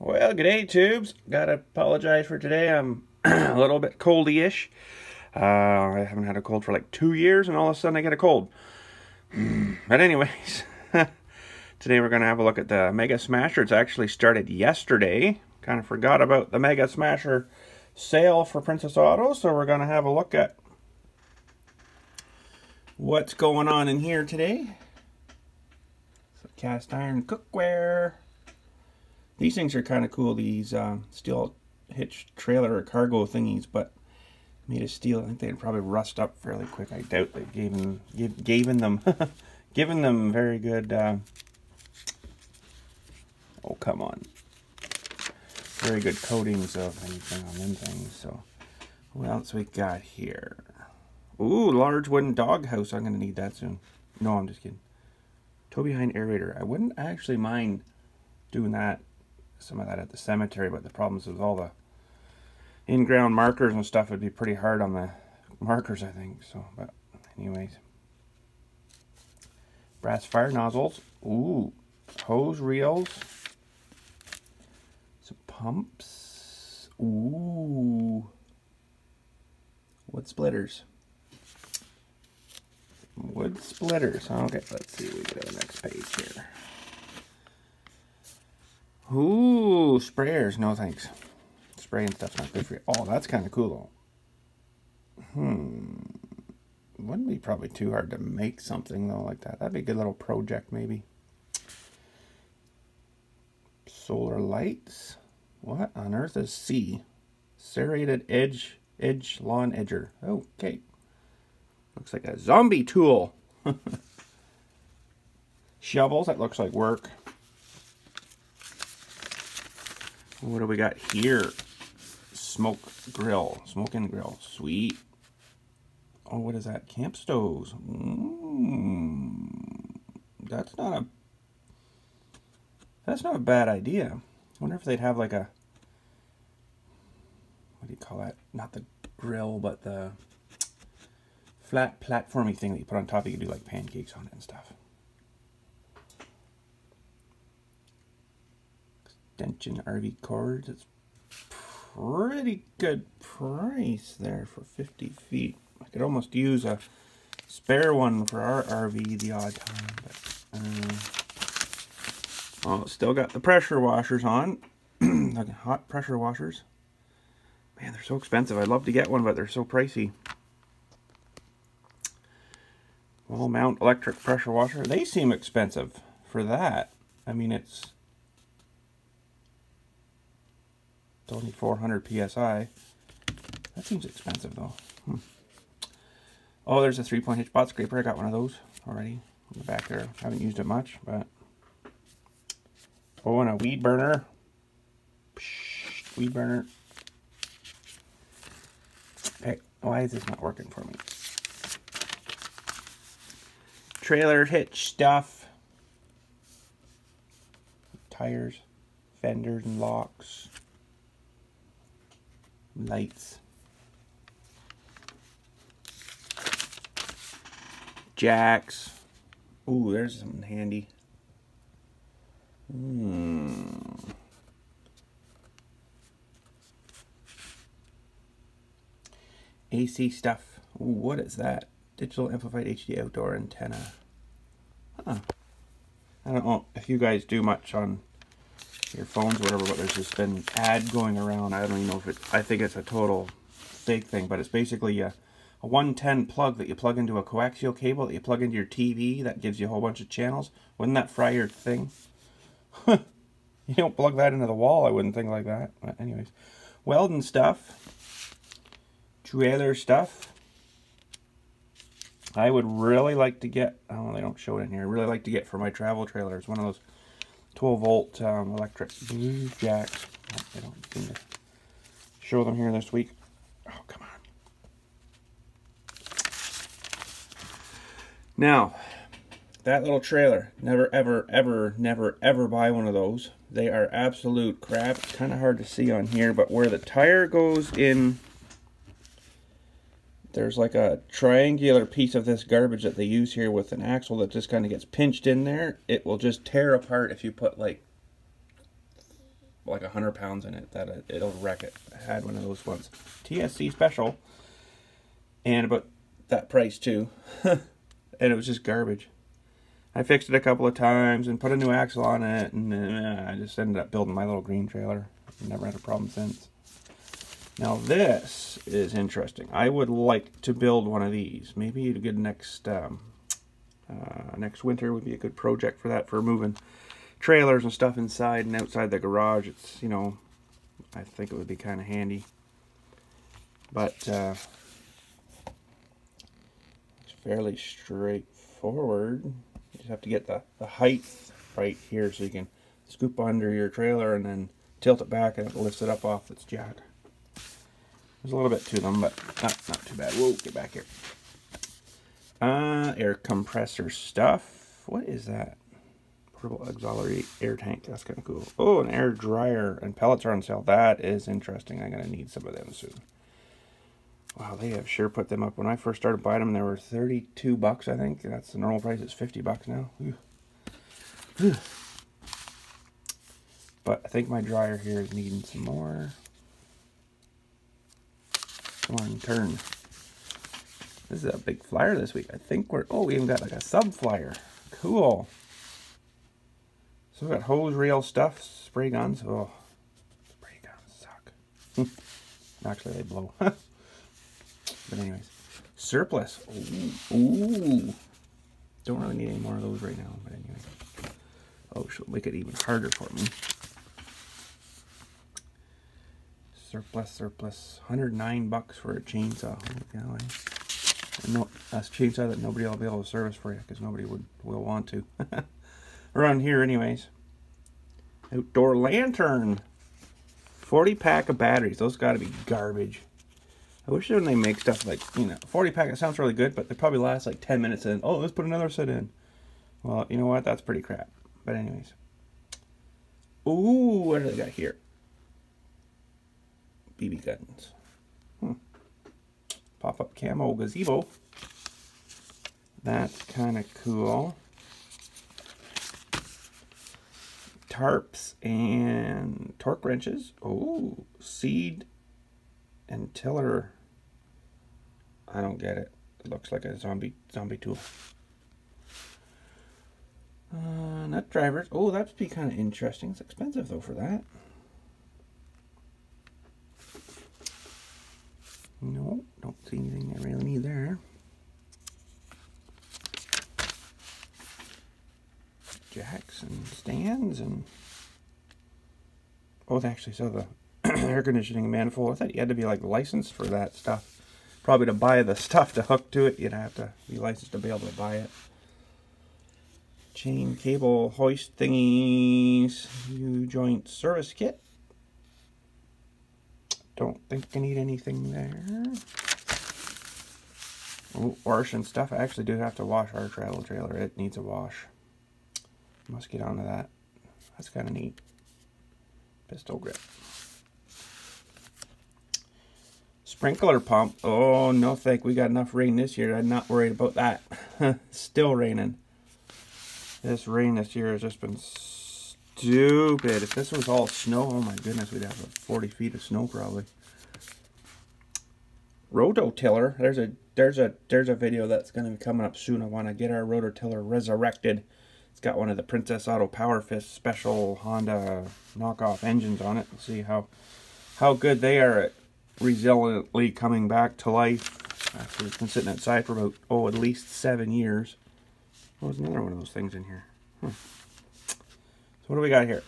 Well, good day, tubes. Gotta apologize for today. I'm a little bit coldy-ish. Uh, I haven't had a cold for like two years, and all of a sudden I get a cold. But anyways, today we're gonna have a look at the Mega Smasher. It's actually started yesterday. Kind of forgot about the Mega Smasher sale for Princess Auto, so we're gonna have a look at what's going on in here today. Some cast iron cookware. These things are kind of cool, these uh, steel hitch trailer or cargo thingies, but made of steel. I think they'd probably rust up fairly quick. I doubt they gave them, give, given them, given them very good, uh, oh come on, very good coatings of anything on them things. So what else we got here? Ooh, large wooden doghouse. I'm going to need that soon. No, I'm just kidding. Tow behind aerator. I wouldn't actually mind doing that some of that at the cemetery, but the problems with all the in-ground markers and stuff would be pretty hard on the markers, I think. So, but anyways. Brass fire nozzles. Ooh. Hose reels. Some pumps. Ooh. Wood splitters. Wood splitters. Okay, let's see. We get to the next page here. Ooh, sprayers. No thanks. Spraying stuff's not good for you. Oh, that's kind of cool though. Hmm. Wouldn't be probably too hard to make something though like that. That'd be a good little project maybe. Solar lights. What on earth is C? Serrated edge edge lawn edger. Okay. Looks like a zombie tool. Shovels, that looks like work. What do we got here? Smoke grill. Smoking grill. Sweet. Oh, what is that? Camp stoves. Mm, that's not a... That's not a bad idea. I wonder if they'd have like a... What do you call that? Not the grill, but the flat platformy thing that you put on top. You can do like pancakes on it and stuff. Extension RV cords. It's pretty good price there for 50 feet. I could almost use a spare one for our RV the odd time. But, uh, oh, still got the pressure washers on. like hot pressure washers. Man, they're so expensive. I'd love to get one, but they're so pricey. Wall mount electric pressure washer. They seem expensive for that. I mean, it's It's only 400 psi. That seems expensive though. Hmm. Oh, there's a three-point hitch box scraper. I got one of those already in the back there. Haven't used it much, but oh, and a weed burner. Psh, weed burner. Hey, why is this not working for me? Trailer hitch stuff. Tires, fenders, and locks lights. Jacks. Ooh, there's something handy. Hmm. AC stuff. Ooh, what is that? Digital amplified HD outdoor antenna. Huh. I don't know if you guys do much on your phones, whatever, but there's just been ad going around. I don't even know if it, I think it's a total fake thing, but it's basically a, a 110 plug that you plug into a coaxial cable that you plug into your TV that gives you a whole bunch of channels. Wouldn't that fry your thing? you don't plug that into the wall, I wouldn't think like that. But anyways, welding stuff, trailer stuff. I would really like to get, oh, they don't show it in here, I really like to get for my travel trailers, one of those 12 volt um, electric blue jacks. Oh, they don't seem to show them here this week. Oh, come on. Now, that little trailer, never, ever, ever, never, ever buy one of those. They are absolute crap. It's kind of hard to see on here, but where the tire goes in there's like a triangular piece of this garbage that they use here with an axle that just kind of gets pinched in there. It will just tear apart if you put like like a hundred pounds in it that it, it'll wreck it. I had one of those ones. TSC special, and about that price too, and it was just garbage. I fixed it a couple of times and put a new axle on it, and uh, I just ended up building my little green trailer. Never had a problem since. Now this is interesting. I would like to build one of these. Maybe a good next um, uh, next winter would be a good project for that for moving trailers and stuff inside and outside the garage. It's you know, I think it would be kind of handy. But uh, it's fairly straightforward. You just have to get the, the height right here so you can scoop under your trailer and then tilt it back and it lifts it up off its jack. There's a little bit to them, but not, not too bad. Whoa, get back here. Uh, air compressor stuff. What is that? Portable auxiliary air tank. That's kind of cool. Oh, an air dryer and pellets are on sale. That is interesting. I'm going to need some of them soon. Wow, they have sure put them up. When I first started buying them, they were 32 bucks, I think. That's the normal price. It's 50 bucks now. But I think my dryer here is needing some more. Come on, turn. This is a big flyer this week. I think we're, oh, we even got like a sub flyer. Cool. So we got hose reel stuff, spray guns. Oh, spray guns suck. Actually, they blow. but anyways, surplus. Ooh, ooh. Don't really need any more of those right now. But anyway. Oh, she'll make it even harder for me. Surplus, surplus. 109 bucks for a chainsaw. No, that's chainsaw that nobody will be able to service for you because nobody would will want to. Around here, anyways. Outdoor lantern. 40 pack of batteries. Those got to be garbage. I wish when they make stuff like, you know, 40 pack, it sounds really good, but they probably last like 10 minutes and, oh, let's put another set in. Well, you know what? That's pretty crap. But anyways. Ooh, what do they got here? BB guns. Hmm. Pop-up camo gazebo. That's kind of cool. Tarps and torque wrenches. Oh, seed and tiller. I don't get it. It looks like a zombie zombie tool. Uh, nut drivers. Oh, that'd be kind of interesting. It's expensive though for that. No, don't see anything I really need there. Jacks and stands and oh, they actually sell the air conditioning manifold. I thought you had to be like licensed for that stuff. Probably to buy the stuff to hook to it, you'd have to be licensed to be able to buy it. Chain cable hoist thingies, U-joint service kit. Don't think I need anything there. Oh, wash and stuff. I actually do have to wash our travel trailer. It needs a wash. Must get onto that. That's kind of neat. Pistol grip. Sprinkler pump. Oh, no thank. We got enough rain this year. I'm not worried about that. Still raining. This rain this year has just been stupid. If this was all snow, oh my goodness, we'd have 40 feet of snow probably. Rototiller. There's a there's a there's a video that's going to be coming up soon. I want to get our rototiller resurrected. It's got one of the Princess Auto Power Fist special Honda knockoff engines on it. Let's see how how good they are at resiliently coming back to life. After it's been sitting outside for about oh at least seven years. What was another one of those things in here. Hmm. So what do we got here?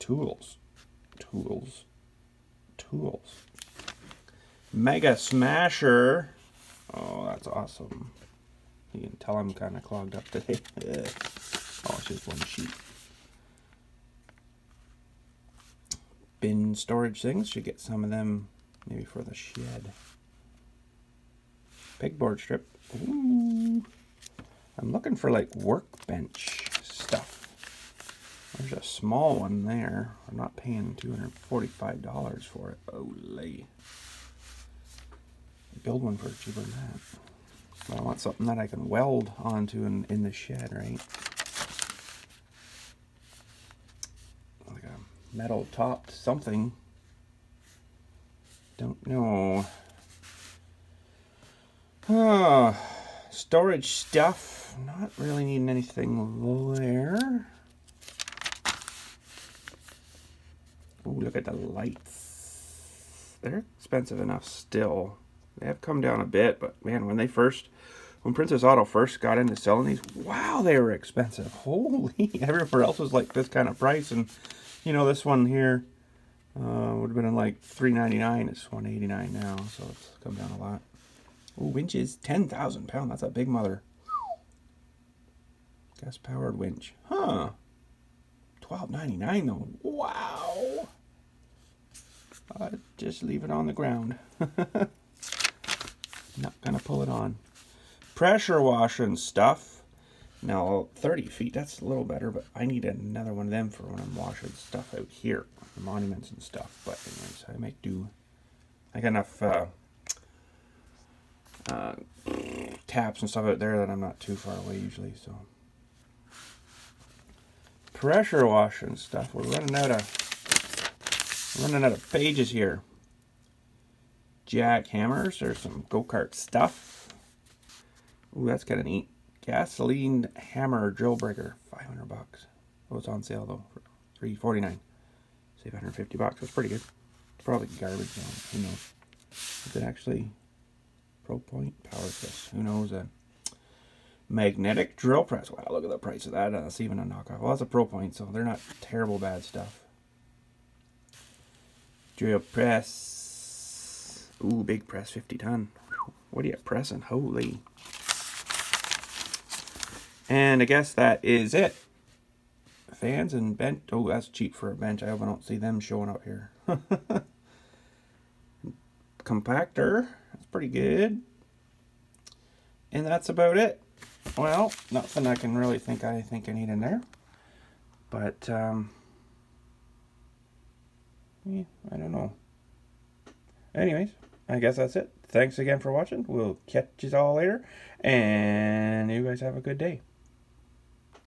Tools. Tools. Tools. Mega Smasher. Oh, that's awesome. You can tell I'm kind of clogged up today. oh, it's just one sheet. Bin storage things. Should get some of them maybe for the shed. Pegboard strip. Ooh. I'm looking for like workbench. There's a small one there. I'm not paying $245 for it. Oh. Build one for cheaper than that. But I want something that I can weld onto in, in the shed, right? Like a metal topped something. Don't know. Oh, storage stuff. Not really needing anything there. Look at the lights. They're expensive enough still. They have come down a bit, but man, when they first, when Princess Auto first got into selling these, wow, they were expensive. Holy, everywhere else was like this kind of price, and you know this one here uh, would have been like three ninety nine. It's one eighty nine now, so it's come down a lot. Oh, winches, ten thousand pound. That's a big mother. Gas powered winch, huh? Twelve ninety nine though. Wow. I'd just leave it on the ground. Not gonna pull it on. Pressure washing stuff. Now 30 feet, that's a little better, but I need another one of them for when I'm washing stuff out here, monuments and stuff. But anyways, I might do. I got enough uh, uh, taps and stuff out there that I'm not too far away usually. So pressure washing stuff. We're running out of running out of pages here jackhammers. There's some go-kart stuff. Ooh, that's kind of neat. Gasoline hammer drill breaker, 500 bucks. Oh, it's on sale though for 349. Save 150 bucks. That's pretty good. Probably garbage. Though. Who knows? Is it actually Pro Point Power Press? Who knows? A magnetic drill press. Wow, look at the price of that. Uh, that's even a knockoff. Well, that's a Pro Point, so they're not terrible bad stuff. Drill press Ooh, big press, 50 ton. What are you pressing? Holy. And I guess that is it. Fans and bench. Oh, that's cheap for a bench. I hope I don't see them showing up here. Compactor. That's pretty good. And that's about it. Well, nothing I can really think I think I need in there. But, um, yeah, I don't know. Anyways, I guess that's it. Thanks again for watching. We'll catch you all later. And you guys have a good day.